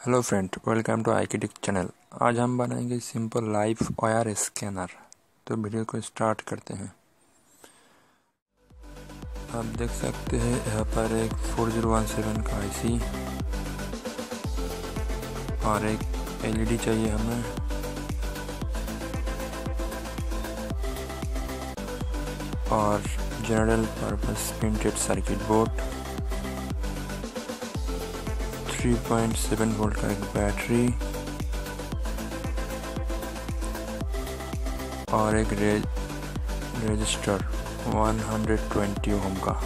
Hello friend welcome to आईकेटिक channel आज हम बनाएँगे सिंपल लाइफ वायर स्कैनर तो वीडियो को स्टार्ट करते हैं। आप देख सकते हैं, यहाँ पर एक 4017 का आईसी और एक एलईडी चाहिए हमें। और general purpose printed circuit board 3.7 volt का एक बैटरी और एक रे, रजिस्टर 120 ओम का।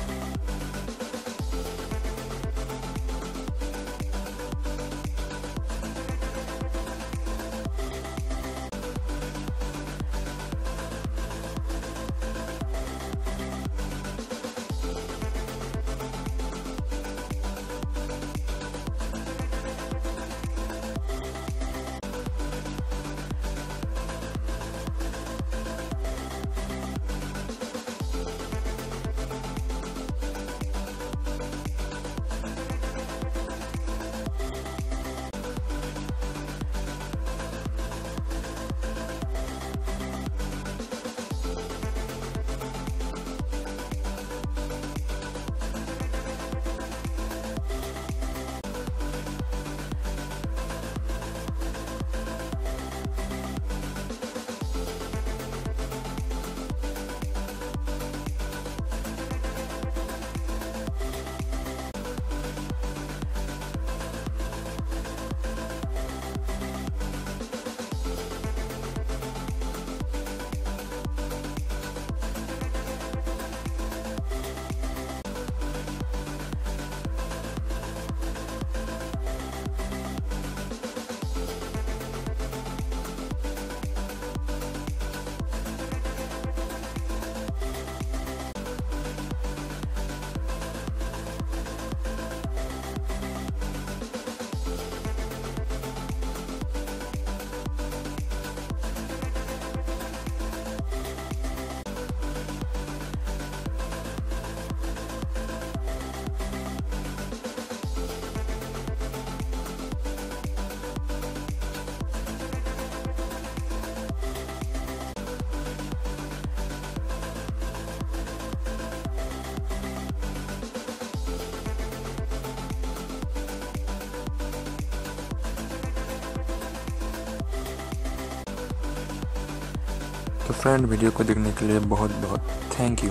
तो फ्रेंड वीडियो को देखने के लिए बहुत बहुत थैंक यू